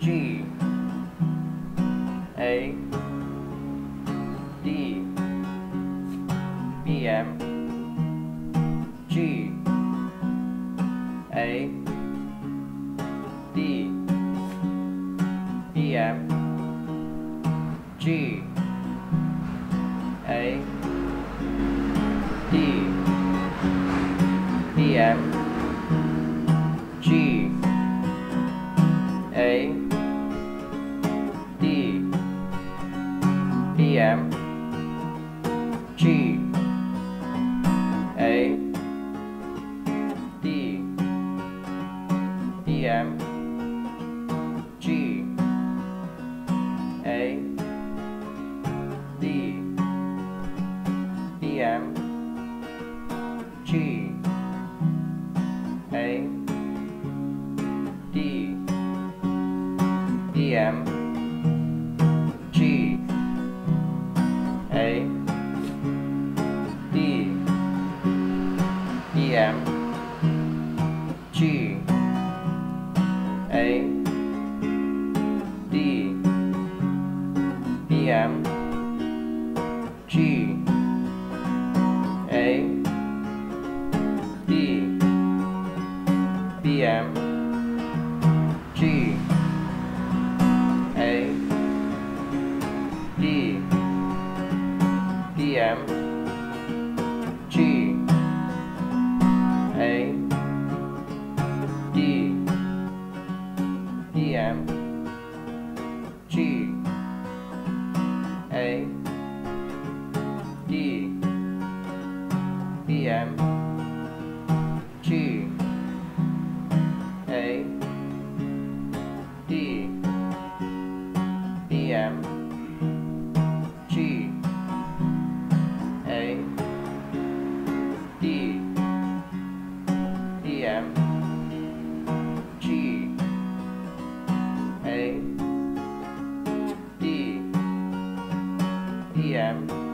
G. A. D. B M. G. A. D. B M. G. A. D. B M Dm G A D Dm G A D Dm G A D DM M G A D B M G M. G. A. D. B M. G. A. D. B M. G. A. D. B M